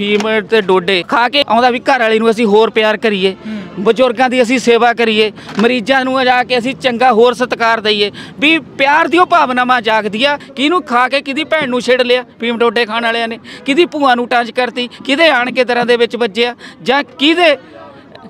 ਫੀਮ ਤੇ ਡੋਡੇ ਖਾ ਕੇ ਆਉਂਦਾ ਵੀ ਘਰ ਵਾਲੀ ਨੂੰ ਅਸੀਂ ਹੋਰ ਪਿਆਰ ਕਰੀਏ ਬਜ਼ੁਰਗਾਂ ਦੀ ਅਸੀਂ ਸੇਵਾ ਕਰੀਏ ਮਰੀਜ਼ਾਂ ਨੂੰ ਜਾ ਕੇ ਅਸੀਂ ਚੰਗਾ ਹੋਰ ਸਤਿਕਾਰ ਦਈਏ ਵੀ ਪਿਆਰ ਦੀ ਉਹ ਭਾਵਨਾਵਾਂ ਜਾਗਦੀ ਆ ਕਿਹਨੂੰ ਖਾ ਕੇ ਕਿਹਦੀ ਭੈਣ ਨੂੰ ਛੇੜ ਲਿਆ ਫੀਮ ਡੋਡੇ ਖਾਣ ਵਾਲਿਆਂ ਨੇ ਕਿਹਦੀ ਭੂਆ ਨੂੰ ਟੱਚ ਕਰਤੀ ਕਿਹਦੇ ਆਣ ਕੇ ਤਰ੍ਹਾਂ ਦੇ ਵਿੱਚ ਵੱਜਿਆ ਜਾਂ ਕਿਹਦੇ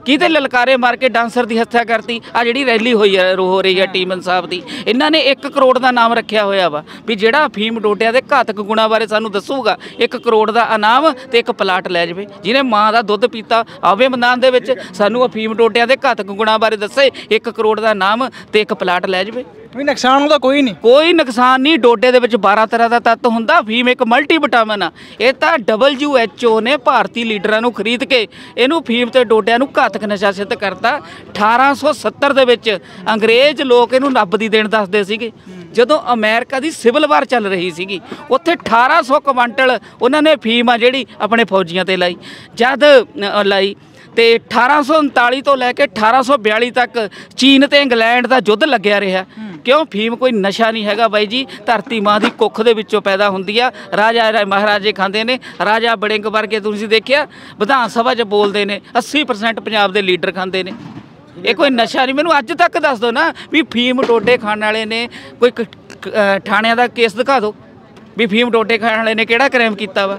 ਕਿਤੇ ਲਲਕਾਰੇ ਮਾਰ ਕੇ ਡਾਂਸਰ ਦੀ ਹੱਤਿਆ ਕਰਤੀ? ਆ ਜਿਹੜੀ ਰੈਲੀ ਹੋਈ ਹੈ ਹੋ ਰਹੀ ਹੈ ਟੀਮ ਇਨਸਾਫ ਦੀ, ਇਹਨਾਂ ਨੇ 1 ਕਰੋੜ ਦਾ ਨਾਮ ਰੱਖਿਆ ਹੋਇਆ ਵਾ ਵੀ ਜਿਹੜਾ ਅਫੀਮ ਡੋਡਿਆਂ ਦੇ ਘਾਤਕ ਗੁਣਾ ਬਾਰੇ ਸਾਨੂੰ ਦੱਸੂਗਾ 1 ਕਰੋੜ ਦਾ ਇਨਾਮ ਤੇ ਇੱਕ ਪਲਾਟ ਲੈ ਜਾਵੇ, ਜਿਹਨੇ ਮਾਂ ਦਾ ਦੁੱਧ ਪੀਤਾ ਆਵੇ ਮੈਦਾਨ ਦੇ ਵਿੱਚ, ਸਾਨੂੰ ਅਫੀਮ ਡੋਡਿਆਂ ਦੇ ਘਾਤਕ ਗੁਣਾ ਬਾਰੇ ਦੱਸੇ 1 ਕਰੋੜ ਦਾ ਇਨਾਮ ਤੇ ਇੱਕ ਪਲਾਟ ਲੈ ਜਾਵੇ। ਵੀ ਨੁਕਸਾਨ ਉਹਦਾ ਕੋਈ ਨਹੀਂ। ਕੋਈ ਨੁਕਸਾਨ ਨਹੀਂ ਡੋਡੇ ਦੇ ਵਿੱਚ 12 ਤਰ੍ਹਾਂ ਦਾ ਤੱਤ ਹੁੰਦਾ ਫੀਮ ਇੱਕ ਮਲਟੀ ਵਿਟਾਮਿਨ ਆ। ਇਹ ਤਾਂ WHO ਨੇ ਭਾਰਤੀ ਲੀਡਰਾਂ ਨੂੰ ਖਰੀਦ ਕੇ ਇਹਨੂੰ ਫੀਮ ਤੇ ਡੋਡਿਆਂ ਨੂੰ ਘਾਤਕ ਨਸ਼ਾ ਸਿੱਧ ਕਰਤਾ। 1870 ਦੇ ਵਿੱਚ ਅੰਗਰੇਜ਼ ਲੋਕ ਇਹਨੂੰ ਰੱਬ ਦੀ ਦੇਣ ਦੱਸਦੇ ਸੀਗੇ। ਜਦੋਂ ਅਮਰੀਕਾ ਦੀ ਸਿਵਲ ਵਾਰ ਚੱਲ ਰਹੀ ਸੀਗੀ ਉੱਥੇ 1800 ਕੁਆਂਟਲ ਉਹਨਾਂ ਨੇ ਫੀਮ ਆ ਜਿਹੜੀ ਆਪਣੇ ਫੌਜੀਆਂ ਤੇ ਲਾਈ। ਜਦ ਅ, ਲਾਈ ਤੇ 1839 ਤੋਂ ਲੈ ਕੇ 1842 ਤੱਕ ਚੀਨ ਤੇ ਇੰਗਲੈਂਡ ਦਾ ਯੁੱਧ ਲੱਗਿਆ ਰਿਹਾ। ਕਿਉਂ? ਫੀਮ ਕੋਈ ਨਸ਼ਾ ਨਹੀਂ ਹੈਗਾ ਬਾਈ ਜੀ। ਧਰਤੀ ਮਾਂ ਦੀ ਕੁੱਖ ਦੇ ਵਿੱਚੋਂ ਪੈਦਾ ਹੁੰਦੀ ਆ। ਰਾਜਾ ਰਾ- ਮਹਾਰਾਜੇ ਖਾਂਦੇ ਨੇ। ਰਾਜਾ ਬੜਿੰਗ ਵਰਗੇ ਤੁਸੀਂ ਦੇਖਿਆ, ਵਿਧਾਨ ਸਭਾ 'ਚ ਬੋਲਦੇ ਨੇ 80% ਪੰਜਾਬ ਦੇ ਲੀਡਰ ਖਾਂਦੇ ਨੇ। ਇਹ ਕੋਈ ਨਸ਼ਾ ਨਹੀਂ। ਮੈਨੂੰ ਅੱਜ ਤੱਕ ਦੱਸ ਦਿਓ ਨਾ ਵੀ ਫੀਮ ਟੋਡੇ ਖਾਣ ਵਾਲੇ ਨੇ ਕੋਈ ਕ- ਕ- ਥਾਣਿਆਂ ਦਾ ਕੇਸ ਦਿਖਾ ਦਿਓ। ਵੀ ਫੀਮ ਟੋਡੇ ਖਾਣ ਵਾਲੇ ਨੇ ਕਿਹੜਾ ਕ੍ਰਾਈਮ ਕੀਤਾ ਵਾ?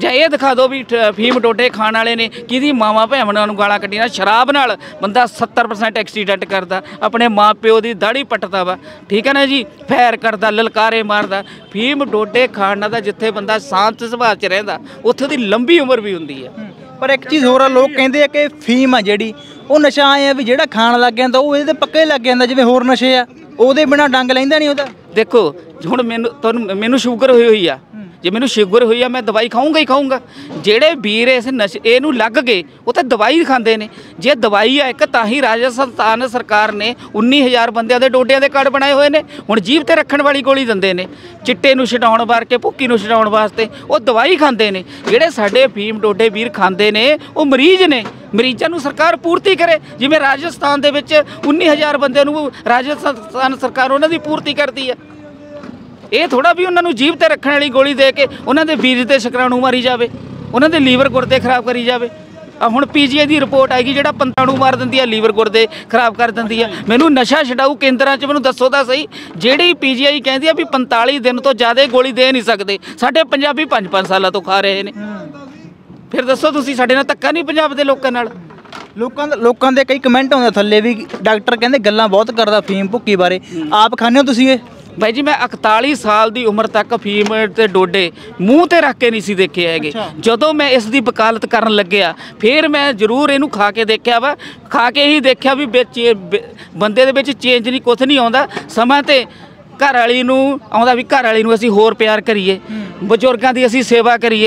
ਜਾਂ ਇਹ ਦਿਖਾ ਦਿਓ ਵੀ ਫੀਮ ਟੋਡੇ ਖਾਣ ਵਾਲੇ ਨੇ ਕਿਹਦੀ ਮਾਵਾਂ ਭੈਣਾਂ ਨੂੰ ਗਾਲਾਂ ਕੱਢੀਆਂ ਸ਼ਰਾਬ ਨਾਲ ਬੰਦਾ 70% ਐਕਸੀਡੈਂਟ ਕਰਦਾ ਆਪਣੇ ਮਾਪਿਓ ਦੀ ਦਾੜੀ ਪੱਟਦਾ ਵਾ। ਠੀਕ ਹੈ ਨਾ ਜੀ? ਫੈਰ ਕਰਦਾ ਲਲਕਾਰੇ ਮਾਰਦਾ। ਫੀਮ ਟੋਡੇ ਖਾਣ ਨਾਲ ਤਾਂ ਜਿੱਥੇ ਬੰਦਾ ਸ਼ਾਂਤ ਸੁਭਾਅ 'ਚ ਰਹਿੰਦਾ ਉੱਥੇ ਦੀ ਲੰਬੀ ਉਮਰ ਵੀ ਹੁੰਦੀ ਹੈ। ਪਰ ਇੱਕ ਚੀਜ਼ ਹੋਰ ਆ ਲੋਕ ਕਹਿੰਦੇ ਆ ਕਿ ਫੀਮ ਆ ਜਿਹੜੀ ਉਹ ਨਸ਼ਾ ਆਏ ਆ ਵੀ ਜਿਹੜਾ ਖਾਣ ਲੱਗ ਜਾਂਦਾ ਉਹ ਇਹਦੇ ਤੇ ਪੱਕਾ ਲੱਗ ਜਾਂਦਾ ਜਿਵੇਂ ਹੋਰ ਨਸ਼ੇ ਆ ਉਹਦੇ ਬਿਨਾ ਡੰਗ ਲੈਂਦਾ ਨਹੀਂ ਉਹਦਾ। ਦੇਖੋ ਹੁਣ ਮੈਨੂੰ ਤੁਹਾਨੂੰ ਮੈਨੂੰ ਸ਼ੂਗਰ ਹੋਈ ਹੋਈ ਆ। ਜੇ ਮੈਨੂੰ ਸ਼ੂਗਰ ਹੋਈ ਆ, ਮੈਂ ਦਵਾਈ ਖਾਊਂਗਾ ਹੀ ਖਾਊਂਗਾ। ਜਿਹੜੇ ਵੀਰ ਇਸ ਨਸ਼ੇ, ਇਹਨੂੰ ਲੱਗ ਗਏ, ਉਹ ਤਾਂ ਦਵਾਈ ਖਾਂਦੇ ਨੇ। ਜੇ ਦਵਾਈ ਆ ਇੱਕ, ਤਾਂ ਹੀ ਰਾਜਸਥਾਨ ਸਰਕਾਰ ਨੇ 19000 ਬੰਦਿਆਂ ਦੇ ਡੋਡਿਆਂ ਦੇ ਕਾਰਡ ਬਣਾਏ ਹੋਏ ਨੇ। ਹੁਣ ਜੀਭ ਤੇ ਰੱਖਣ ਵਾਲੀ ਗੋਲੀ ਦਿੰਦੇ ਨੇ। ਚਿੱਟੇ ਨੂੰ ਛਡਾਉਣ ਵਾਰ ਕੇ ਭੁੱਕੀ ਨੂੰ ਛਡਾਉਣ ਵਾਸਤੇ, ਉਹ ਦਵਾਈ ਖਾਂਦੇ ਨੇ। ਜਿਹੜੇ ਸਾਡੇ ਫੀਮ ਡੋਡੇ ਵੀਰ ਖਾਂਦੇ ਨੇ, ਉਹ ਮਰੀਜ਼ ਨੇ। ਮਰੀਜ਼ਾਂ ਨੂੰ ਸਰਕਾਰ ਪੂਰਤੀ ਕਰੇ। ਜਿਵੇਂ ਰਾਜਸਥਾਨ ਦੇ ਵਿੱਚ 19000 ਬੰਦਿਆਂ ਨੂੰ ਰਾਜਸਥਾਨ ਸਰਕਾਰ ਉਹਨਾਂ ਦੀ ਪੂਰਤੀ ਕਰਦੀ ਹੈ ਇਹ ਥੋੜਾ ਵੀ ਉਹਨਾਂ ਨੂੰ ਜੀਭ ਤੇ ਰੱਖਣ ਵਾਲੀ ਗੋਲੀ ਦੇ ਕੇ ਉਹਨਾਂ ਦੇ ਬੀਜ ਤੇ ਸ਼ੁਕਰਾਣੂ ਮਾਰੀ ਜਾਵੇ ਉਹਨਾਂ ਦੇ ਲੀਵਰ ਗੁਰਦੇ ਖਰਾਬ ਕਰੀ ਜਾਵੇ। ਆ ਹੁਣ ਪੀਜੀਆਈ ਦੀ ਰਿਪੋਰਟ ਆਏਗੀ ਜਿਹੜਾ ਪੰਤਾਣੂ ਮਾਰ ਦਿੰਦੀ ਆ ਲੀਵਰ ਗੁਰਦੇ ਖਰਾਬ ਕਰ ਦਿੰਦੀ ਆ। ਮੈਨੂੰ ਨਸ਼ਾ ਛਡਾਊ ਕੇਂਦਰਾਂ 'ਚ ਮੈਨੂੰ ਦੱਸੋ ਤਾਂ ਸਹੀ ਜਿਹੜੀ ਪੀਜੀਆਈ ਕਹਿੰਦੀ ਆ ਵੀ 45 ਦਿਨ ਤੋਂ ਜ਼ਿਆਦਾ ਗੋਲੀ ਦੇ ਨਹੀਂ ਸਕਦੇ ਸਾਡੇ ਪੰਜਾਬੀ 5-5 ਸਾਲਾਂ ਤੋਂ ਖਾ ਰਹੇ ਨੇ। ਫਿਰ ਦੱਸੋ ਤੁਸੀਂ ਸਾਡੇ ਨਾਲ ਧੱਕਾ ਨਹੀਂ ਪੰਜਾਬ ਦੇ ਲੋਕਾਂ ਨਾਲ? ਲੋਕਾਂ ਦੇ ਲੋਕਾਂ ਦੇ ਕਈ ਕਮੈਂਟ ਆਉਂਦੇ ਥੱਲੇ ਵੀ ਡਾਕਟਰ ਕਹਿੰਦੇ ਗੱਲਾਂ ਬਹੁਤ ਕਰਦਾ ਫੀਮ ਭੁੱਕੀ ਬਾਰੇ। ਆਪ ਖਾਂਦੇ ਹੋ ਤੁਸੀਂ ਇਹ? ਬਾਈ ਜੀ ਮੈਂ 41 ਸਾਲ ਦੀ ਉਮਰ ਤੱਕ ਫੀਮ ਤੇ ਡੋਡੇ ਮੂੰਹ ਤੇ ਰੱਖ ਕੇ ਨਹੀਂ ਸੀ ਦੇਖੇ ਹੈਗੇ। ਜਦੋਂ ਮੈਂ ਇਸ ਦੀ ਵਕਾਲਤ ਕਰਨ ਲੱਗਿਆ ਫਿਰ ਮੈਂ ਜ਼ਰੂਰ ਇਹਨੂੰ ਖਾ ਕੇ ਦੇਖਿਆ ਵਾ। ਖਾ ਕੇ ਹੀ ਦੇਖਿਆ ਵੀ ਵਿੱਚ ਬੰਦੇ ਦੇ ਵਿੱਚ ਚੇਂਜ ਨਹੀਂ ਕੁਝ ਨਹੀਂ ਆਉਂਦਾ। ਸਮਾਂ ਤੇ ਘਰ ਵਾਲੀ ਨੂੰ ਆਉਂਦਾ ਵੀ ਘਰ ਵਾਲੀ ਨੂੰ ਅਸੀਂ ਹੋਰ ਪਿਆਰ ਕਰੀਏ। ਬਜ਼ੁਰਗਾਂ ਦੀ ਅਸੀਂ ਸੇਵਾ ਕਰੀਏ।